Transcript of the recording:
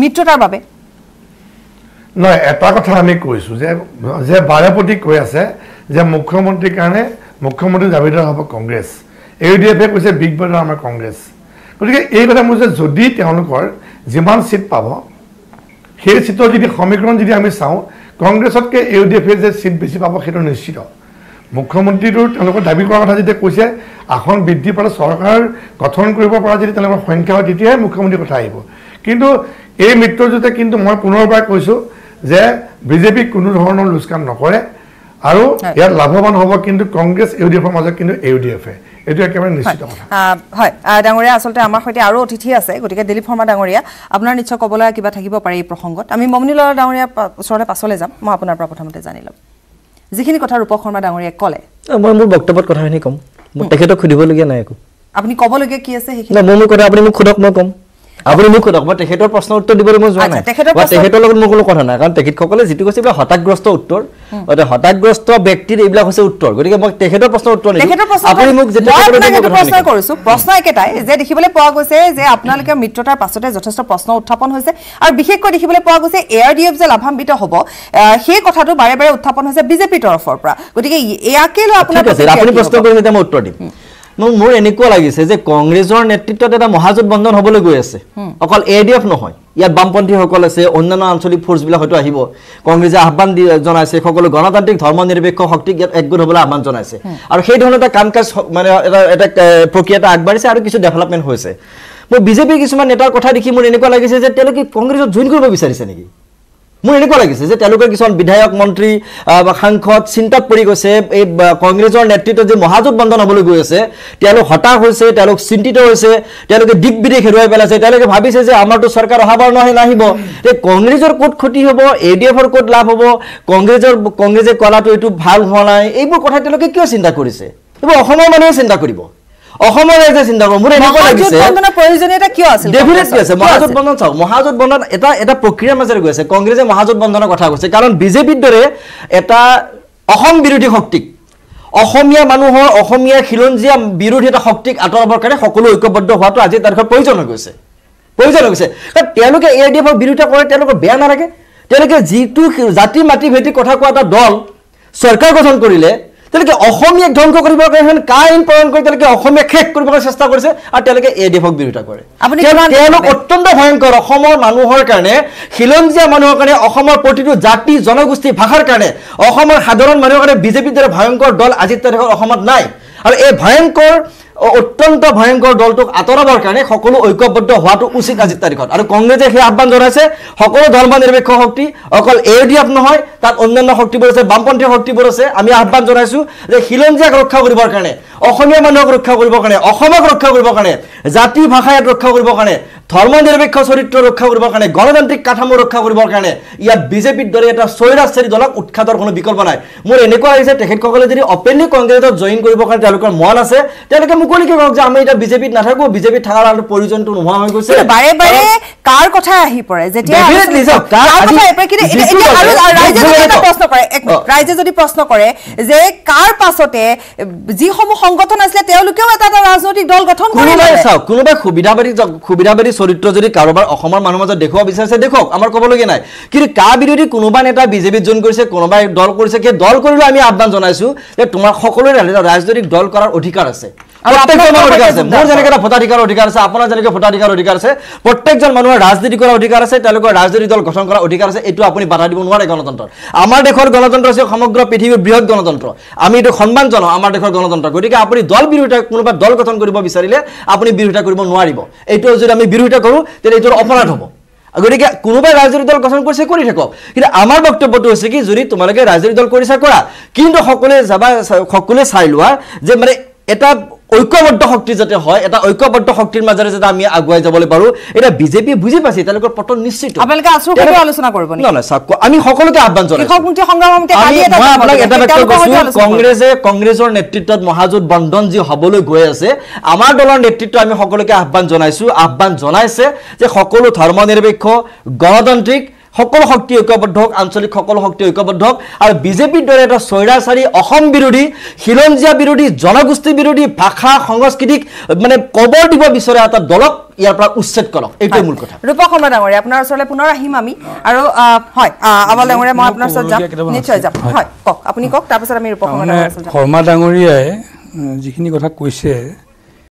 মিত্ৰতাৰ বাবে। নহয় এটা কথা আমি কৈছোঁ যে যে বাৰেপতি কৈ আছে যে মুখ্যমন্ত্ৰীৰ কাৰণে মুখ্যমন্ত্ৰী দাবীদাৰ হ'ব কংগ্ৰেছ। এ ইউ ডি এফে কৈছে বিগ ব্ৰাদাৰ আমাৰ কংগ্ৰেছ। গতিকে এই কথা মোৰ যে যদি তেওঁলোকৰ যিমান ছিট পাব সেই ছিটৰ যদি সমীকৰণ যদি আমি চাওঁ কংগ্ৰেছতকৈ এ ইউ ডি এফে যে ছিট বেছি পাব সেইটো নিশ্চিত। মুখ্যমন্ত্ৰীটোৰ তেওঁলোকৰ দাবী কৰাৰ কথা যেতিয়া কৈছে আসন বৃদ্ধি পালে চৰকাৰ গঠন কৰিব পৰা যদি তেওঁলোকৰ সংখ্যা হয় তেতিয়াহে মুখ্যমন্ত্ৰীৰ কথা আহিব। কিন্তু এই মিত্ৰজোঁটে কিন্তু মই পুনৰবাৰ কৈছোঁ যে বিজেপিক কোনো ধৰণৰ লোকচান নকৰে আৰু। ইয়াত লাভৱান হ'ব কিন্তু কংগ্ৰেছ ইউ ডি এফৰ মাজত কিন্তু ইউ ডি এফে। এইটো একেবাৰে নিশ্চিত কথা। হয়। ডাঙৰীয়া আচলতে আমাৰ সৈতে আৰু অতিথি আছে গতিকে দিলীপ শৰ্মা ডাঙৰীয়া আপোনাৰ নিশ্চয় ক'বলৈ কিবা থাকিব পাৰে এই প্ৰসংগত। আমি মমনী লৰা ডাঙৰীয়া ওচৰলৈ পাছলৈ যাম। মই আপোনাৰ পৰা প্ৰথমতে জানি ল'ম। যিখিনি কথা ৰূপক শৰ্মা ডাঙৰীয়াই ক'লে। মই মোৰ বক্তব্যত কথাখিনি ক'ম। মোৰ তেখেতক সুধিবলগীয়া নাই একো। আপুনি ক'বলগীয়া কি আছে সেইখিনি? মোৰ মোৰ কথা আপুনি মোক সোধক মই ক'ম। আপুনি মোক সোধক মই তেখেতৰ প্ৰশ্নৰ উত্তৰ দিবলৈ মই যোৱা নাই। তেখেতৰ প্ৰশ্ন- লগত মোৰ কোনো কথা নাই কাৰণ তেখেতসকলে যিটো কৈছে হতাগ্ৰস্ত উত্তৰ। অৰ্থাৎ হতাগ্ৰস্ত ব্যক্তিৰ এইবিলাক হৈছে উত্তৰ। গতিকে মই তেখেতৰ প্ৰশ্নৰ উত্তৰ আপুনি মোক প্ৰশ্ন। কৰিছো। প্ৰশ্ন একেটাই যে দেখিবলৈ পোৱা গৈছে যে আপোনালোকে মিত্ৰতাৰ পাছতে যথেষ্ট প্ৰশ্ন উত্থাপন হৈছে আৰু বিশেষকৈ দেখিবলৈ পোৱা গৈছে এ আৰ ডি এফ যে লাভান্বিত হ'ব সেই কথাটো বাৰে বাৰে উত্থাপন হৈছে বিজেপিৰ তৰফৰ পৰা। গতিকে ইয়াকে লৈ আপোনাৰ আপুনি প্ৰশ্ন? কৰিছে এতিয়া মই উত্তৰ দিম। মোৰ এনেকুৱা লাগিছে যে কংগ্ৰেছৰ নেতৃত্বত এটা মহাজোঁট বন্ধন হ'বলৈ গৈ আছে। অকল এ ডি এফ নহয় ইয়াত বামপন্থীসকল আছে অন্যান্য আঞ্চলিক ফ'ৰ্চবিলাক হয়তো আহিব। কংগ্ৰেছে আহ্বান দি জনাইছে সকলো গণতান্ত্ৰিক ধৰ্ম নিৰপেক্ষ শক্তিক ইয়াত একগোট হ'বলৈ আহ্বান জনাইছে। আৰু সেই ধৰণৰ এটা কাম কাজ মানে এটা এটা প্ৰক্ৰিয়া এটা আগবাঢ়িছে আৰু কিছু ডেভেলপমেণ্ট হৈছে। মোৰ বিজেপিৰ কিছুমান নেতাৰ কথা দেখি মোৰ এনেকুৱা লাগিছে যে তেওঁলোকে কংগ্ৰেছত জইন কৰিব বিচাৰিছে নেকি? মোৰ এনেকুৱা লাগিছে যে তেওঁলোকৰ কিছুমান বিধায়ক মন্ত্ৰী বা সাংসদ চিন্তাত পৰি গৈছে এই কংগ্ৰেছৰ নেতৃত্বত যে মহাজোঁট বন্ধন হ'বলৈ গৈ আছে তেওঁলোক হতাশ হৈছে তেওঁলোক চিন্তিত হৈছে তেওঁলোকে দিক বিদেশ হেৰুৱাই পেলাইছে তেওঁলোকে ভাবিছে যে আমাৰতো চৰকাৰ অহাবাৰ নহয় নাহিব। এই কংগ্ৰেছৰ ক'ত ক্ষতি হ'ব এ ডি এফৰ ক'ত লাভ হ'ব কংগ্ৰেছৰ কংগ্ৰেছে ক'লাটো এইটো ভাল হোৱা নাই এইবোৰ কথা তেওঁলোকে কিয় চিন্তা কৰিছে? এইবোৰ অসমৰ মানুহে চিন্তা কৰিব। অসমৰ ৰাইজে চিন্তা কৰিব মোৰ এনেকুৱা লাগিছে। প্ৰয়োজনীয়তা কিয় ডেফিনেটলি? আছে? মহাজোঁট? বন্ধন চাওক মহাজোঁট বন্ধন এটা এটা প্ৰক্ৰিয়াৰ মাজেৰে গৈ আছে। কংগ্ৰেছে মহাজোঁট বন্ধনৰ কথা কৈছে। কাৰণ বিজেপিৰ দৰে এটা অসম বিৰোধী শক্তিক অসমীয়া মানুহৰ অসমীয়া খিলঞ্জীয়া বিৰোধী এটা শক্তিক আঁতৰাবৰ কাৰণে সকলো ঐক্যবদ্ধ হোৱাটো আজি তাৰিখত প্ৰয়োজন হৈ গৈছে। প্ৰয়োজন হৈ গৈছে। কাৰণ তেওঁলোকে এ ডি এফৰ বিৰোধিতা কৰে তেওঁলোকৰ বেয়া নালাগে। তেওঁলোকে যিটো জাতি মাটি ভেটি কথা কোৱা এটা দল চৰকাৰ গঠন কৰিলে তেওঁলোকে অসমীয়াক ধ্বংস কৰিবৰ কাৰণে কা আইন প্ৰয়োগ কৰি তেওঁলোকে অসমীয়াক শেষ কৰিবৰ কাৰণে চেষ্টা কৰিছে আৰু তেওঁলোকে এ ডি এফক বিৰোধিতা কৰে তেওঁলোক? অত্যন্ত ভয়ংকৰ অসমৰ মানুহৰ কাৰণে খিলঞ্জীয়া মানুহৰ কাৰণে অসমৰ প্ৰতিটো জাতি জনগোষ্ঠী ভাষাৰ কাৰণে অসমৰ সাধাৰণ মানুহৰ কাৰণে বিজেপিৰ দৰে ভয়ংকৰ দল আজিৰ তাৰিখত অসমত নাই আৰু এই ভয়ংকৰ অত্যন্ত ভয়ংকৰ দলটোক আঁতৰাবৰ কাৰণে সকলো ঐক্যবদ্ধ হোৱাটো উচিত আজিৰ তাৰিখত। আৰু কংগ্ৰেছে সেই আহ্বান জনাইছে সকলো ধৰ্ম নিৰপেক্ষ শক্তি অকল এ ডি এফ নহয় তাত অন্যান্য শক্তিবোৰ আছে বামপন্থী শক্তিবোৰ আছে আমি আহ্বান জনাইছোঁ যে খিলঞ্জীয়াক ৰক্ষা কৰিবৰ কাৰণে অসমীয়া মানুহক ৰক্ষা কৰিবৰ কাৰণে অসমক ৰক্ষা কৰিবৰ কাৰণে জাতি ভাষা ইয়াত ৰক্ষা কৰিবৰ কাৰণে ধৰ্ম নিৰপেক্ষ চৰিত্ৰ ৰক্ষা কৰিবৰ কাৰণে গণতান্ত্ৰিক কাঠামো ৰক্ষা কৰিবৰ কাৰণে ইয়াত বিজেপিৰ দৰে এটা স্বৈৰাচাৰী দলক উৎখাতৰ কোনো বিকল্প নাই। মোৰ এনেকুৱা লাগিছে তেখেতসকলে যদি অপেনলি কংগ্ৰেছত জইন কৰিবৰ কাৰণে তেওঁলোকৰ মন আছে তেওঁলোকে মুকলিকে কওক যে আমি এতিয়া বিজেপিত নাথাকোঁ বিজেপিত থকাৰ আৰু প্ৰয়োজনটো নোহোৱা হৈ গৈছে। বাৰে বাৰে কাৰ কথা আহি পৰে? যেতিয়া কাৰ কাৰ ৰাইজে যদি প্ৰশ্ন কৰে এক। ৰাইজে যদি প্ৰশ্ন কৰে যে কাৰ পাছতে যিসমূহ সংগঠন আছিলে তেওঁলোকেও এটা এটা ৰাজনৈতিক দল গঠন কৰি কোনোবাই ল'লে। চাওক কোনোবাই সুবিধাবাদী সুবিধাবাদী চৰিত্ৰ যদি কাৰোবাৰ অসমৰ মানুহৰ মাজত দেখুৱাব বিচাৰিছে দেখুৱাওক আমাৰ ক'বলগীয়া নাই কিন্তু কা বিৰোধী কোনোবা নেতা বিজেপিত জইন কৰিছে কোনোবাই দল কৰিছে সেই দল কৰিলেও আমি আহ্বান জনাইছো যে তোমাৰ সকলোৰে ৰাজনৈতিক দল কৰাৰ অধিকাৰ আছে প্ৰত্যেকজন মানুহৰ অধিকাৰ আছে। যোগদান মোৰ যেনেকৈ কৰক। এটা ভোটাধিকাৰ অধিকাৰ আছে আপোনাৰ যেনেকৈ ভোটাধিকাৰ অধিকাৰ আছে প্ৰত্যেকজন মানুহৰ ৰাজনীতি কৰাৰ অধিকাৰ আছে তেওঁলোকৰ ৰাজনৈতিক দল গঠন কৰাৰ অধিকাৰ আছে এইটো আপুনি বাধা দিব নোৱাৰে গণতন্ত্ৰত। আমাৰ দেশৰ গণতন্ত্ৰ হৈছে সমগ্ৰ পৃথিৱীৰ বৃহৎ গণতন্ত্ৰ। আমি এইটো সন্মান জনাওঁ আমাৰ দেশৰ গণতন্ত্ৰ। গতিকে আপুনি দল বিৰোধিতা কোনোবা দল গঠন কৰিব বিচাৰিলে আপুনি বিৰোধিতা কৰিব নোৱাৰিব। এইটো যদি আমি বিৰোধিতা কৰোঁ তেতিয়া এইটোৰ অপৰাধ হ'ব। গতিকে কোনোবাই ৰাজনৈতিক দল গঠন কৰিছে কৰি থাকক। কিন্তু আমাৰ বক্তব্যটো হৈছে কি যদি তোমালোকে ৰাজনৈতিক দল কৰিছা কৰা। কিন্তু সকলোৱে যাবা সকলোৱে চাই লোৱা যে মানে এটা ঐক্যবদ্ধ শক্তি যাতে হয় এটা ঐক্যবদ্ধ শক্তিৰ মাজেৰে যাতে আমি আগুৱাই যাবলৈ পাৰোঁ এতিয়া বিজেপি বুজি পাইছে তেওঁলোকৰ পতন নিশ্চিত। আমি সকলোকে আহ্বান জনাইছোঁ। কংগ্ৰেছে কংগ্ৰেছৰ নেতৃত্বত মহাজোঁট বন্ধন যি হ'বলৈ গৈ আছে আমাৰ দলৰ নেতৃত্ব আমি সকলোকে আহ্বান জনাইছো। আহ্বান জনাইছে যে সকলো ধৰ্ম নিৰপেক্ষ গণতান্ত্ৰিক সকলো শক্তি ঐক্যবদ্ধ হওক আঞ্চলিক সকলো শক্তি ঐক্যবদ্ধ হওক আৰু বিজেপিৰ দৰে এটা স্বৈৰাচাৰী অসম বিৰোধী খিলঞ্জীয়া বিৰোধী জনগোষ্ঠী বিৰোধী ভাষা সংস্কৃতিক মানে কবৰ দিব বিচৰা এটা দলক ইয়াৰ পৰা উচ্ছেদ কৰক। এইটোৱে মূল কথা। ৰূপক শৰ্মা ডাঙৰীয়া আপোনাৰ ওচৰলৈ পুনৰ আহিম আমি। আৰু হয় আবাল ডাঙৰীয়া মই আপোনাৰ ওচৰত যাম। নিশ্চয়। যাম। হয় কওক আপুনি কওক তাৰপিছত আমি ৰূপক শৰ্মা ডাঙৰীয়াই যিখিনি কথা কৈছে